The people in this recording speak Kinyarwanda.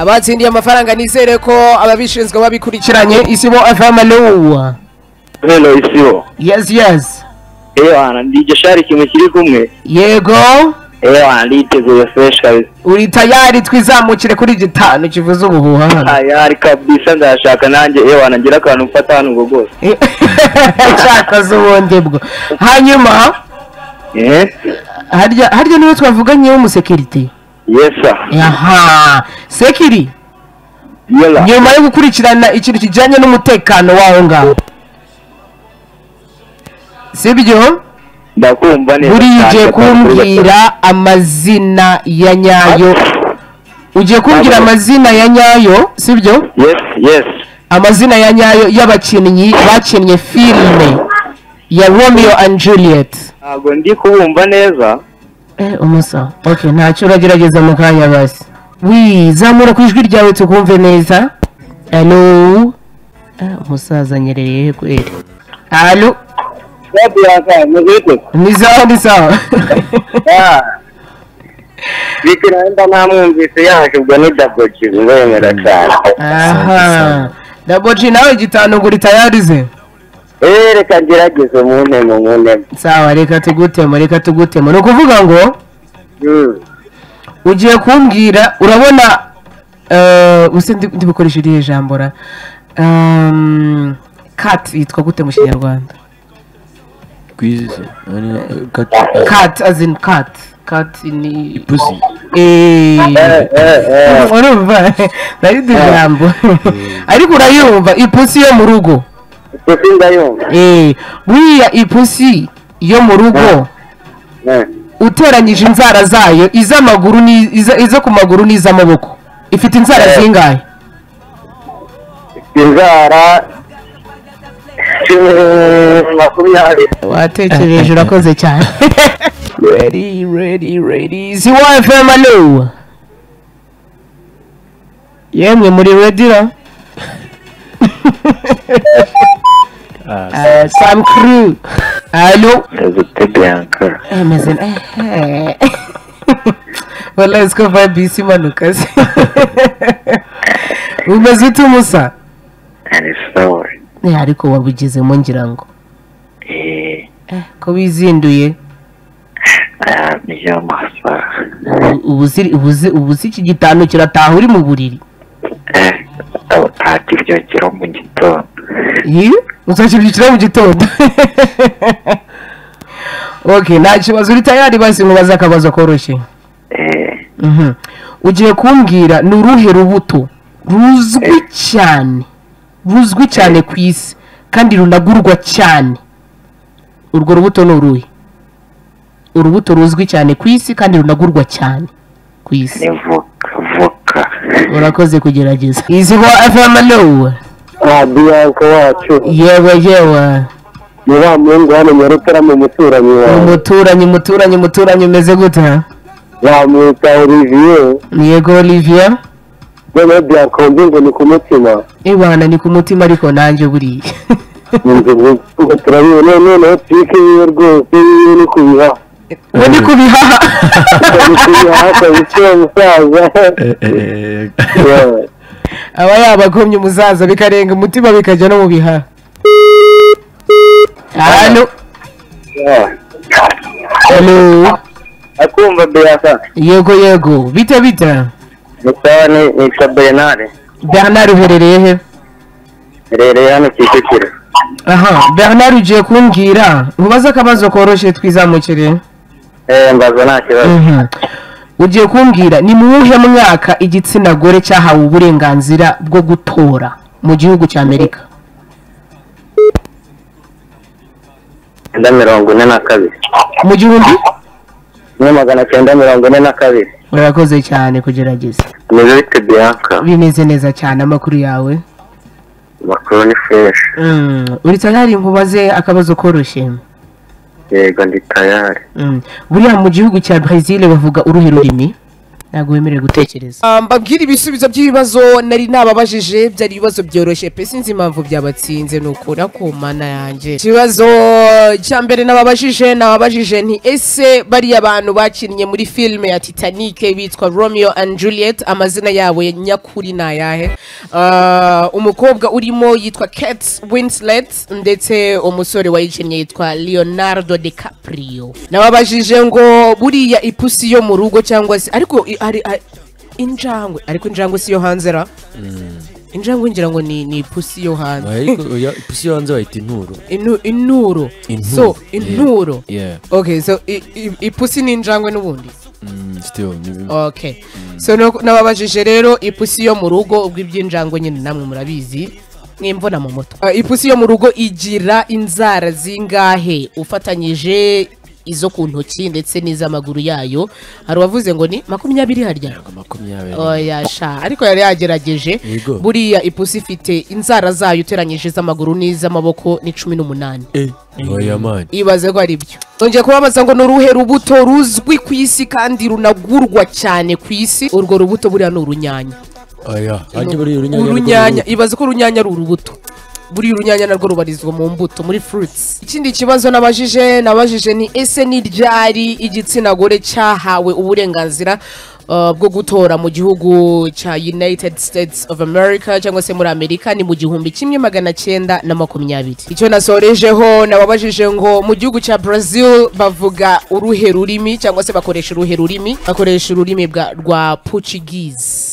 abatsindiye amafaranga nizere ko ababishinzwe babikurikiranye isibo fm alo Hello isibo. yes yes Eyo ana ndije shari kimwe kiri kumwe. yego Eyo ana nditeguye fresh kabisa. uri tayari twizamukire kuri gitanu kivuze ubuhuha hano Tayari kabisa ndashaka nanjye eyo ana ngira akantu mfata hano ubwo bwose. nshaka z'ubundi bwo hanyuma Eh? harya harya ni we twavuganye w'umusekirite Yes sir. aha. Sekiri? Nyuma yo gukurikirana ikintu kijyanye n'umutekano w'aho ngaho. Sibyo Ndakumva neza. buriya kumbwira amazina ya nyayo. Ugiye kumbwira amazina ya nyayo sibyo Yes, yes. amazina ya nyayo y'abakinnyi bakinnye filime ya romeo and juliet. Ntabwo ndi kubumva neza. Eh umusa. Okay ntacyo uragerageza mu kanya basi. Zamura ku ijwi ryawe tukumve neza. Alo eh, umusaza nyereye he kweli alo ni sawa ni sawa. Ah. Biki naenda namwumvise yaje ubwo ni double kill ngwemera cyane. aha. daboji nawe gitanu nguri tayarize Eh reka ngerageze mu ntemo mu ntemo. sawa reka tugutemo reka tugutemo ni ukuvuga ngo Mm. ugiye kumbwira urabona eh, use ndi- ndibikoresha irihe jambo ra? Um, cat yitwa gute mu kinyarwanda? Kwizi cat as in cat cat ni ipusi Eh, Eh eh eh. urumva? Nari ndi jambo ariko urayumva ipusi yo mu rugo. Kuki ndayumva. Eh, buriya ipusi yo mu rugo Eh. uteranyije inzara zayo iz'amaguru ni- iza- izo ku maguru n'iz'amaboko ifite inzara Eh. zingahe? Inzara makumyabiri. Watekereje urakoze cyane. Ready ready ready. Si wa fm alo yemwe muri ready ra Ah, sam crew. Alo ameze wallahi siko vibe isi imanuka se umeze ute umusa ariko wabigezemo ngira ngo. Eh. Eh, ko wizinduye masaha Ubu- si- iki gitanu kirataha uri mu buriri. Eh utaka ibyokero mu gitondo? uzakibyukira mu gitondo. Ok nta kibazo uri tayari basi nkubaze akabazo koroshye. Eh. Mhm. ugiye kumbwira ni uruhe rubuto? Ruzwi cyane. Ruzwi cyane ku isi kandi runagurwa cyane. Urwo rubuto ni uruhe? Urubuto ruzwi cyane ku isi kandi runagurwa cyane ku isi. Ni voka voka. Urakoze kugerageza. Izi ho fm ah bianca wacu yewe yewe ni wa mungu hano nyarutara mu muturanyi wawe umuturanyi umuturanyi umuturanyi umeze gute bamwita olivier yego olivier noneho wumve ngo ni ku mutima ibana ni ku mutima ariko nanjye buriya turabibona noneho twike yiwe rwose yiwe ni kubiha ubu ni kubihaha ni kubiha kabisa musaza. Aba yabakomye umusaza bikarenga umutima bikajya no mu bihaha. Hano. Hano akumva beata. Yego yego. Bite bite? Musawa ni nitwa bernard. Bernard uherereye he? Rereye hano kicukiro. Aha. Bernard ugiye kumbwira. Nkubaze akabazo koroshye twizamukire. Eh mbaza nta kibazo. Mhm. Ugiye kumbwira ni mu wuhe mwaka igitsina gore cyahawe uburenganzira bwo gutora mu gihugu cya amerika? Cyenda mirongo ine na kabiri. Mu gihumbi? Ni magana cyenda mirongo ine na kabiri. Urakoze cyane kugerageza. Nizo bite bianca? Bimeze neza cyane amakuru yawe? Makuru ni fresh. Mm, uri tayari nkubaze akabazo koroshye. Yego ndi tayari. Mm, buriya mu gihugu cya brazil bavuga uruhe rurimi? Ntabwo wemerewe gutekereza. Mbabwira ibisubizo by'ibibazo nari nababajije byari ibibazo byoroshye pe sinzi impamvu byabatsinze ni ukura ku mana yanjye. Ikibazo cya mbere nababajije nababajije nti ese bariya bantu bakinnye muri filime ya titanic bitwa romeo and juliet amazina yabo ya nyakuri ni ayahe? Ah, umukobwa urimo yitwa kate winslet ndetse umusore wayikinnye yitwa leonardo DiCaprio. Nababajije ngo buriya ipusi yo mu rugo cyangwa se ariko hari hari- injangwe. Ariko injangwe si yo hanze ra? Injangwe ngira ngo ni ni ipusi yo hanze. Ipusi yo hanze bayita inturo inturo so inturo yeah. Okay so ipusi ni injangwe n'ubundi? Mm, bimwe okay. So nababajije rero ipusi yo mu rugo ubwo iby'injangwe nyine namwe murabizi mwimvuna mu mutwe ipusi yo mu rugo igira inzara zingahe? Ufatanyije izo ku ntoki ndetse n'iz'amaguru yayo. Hari uwavuze ngo ni makumyabiri harya? Ntabwo makumyabiri. Oya sha. Ariko yari yagerageje. Buriya ipusi ifite inzara zayo uteranyije iz'amaguru n'iz'amaboko ni cumi n'umunani. Eh ibaze ko ari byo. Nongeye kubabaza ngo ni uruhe rubuto ruzwi ku isi kandi runagurwa cyane ku isi? Urwo rubuto buriya ni urunyanya. Urunyanya ibaze ko urunyanya ari urubuto. Buriya urunyanya narwo rubarizwa mu mbuto muri fruits. Ikindi kibazo nabajije nabajije ni ese ni ryari igitsina gore cyahawe uburenganzira uh, bwo gutora mu gihugu cya united states of america cyangwa se muri amerika ni mu gihumbi kimwe magana cyenda na makumyabiri. Icyo nasorejeho nababajije ngo mu gihugu cya brazil bavuga uruhe rurimi cyangwa se bakoresha uruhe rurimi? Bakoresha ururimi rwa portuguese.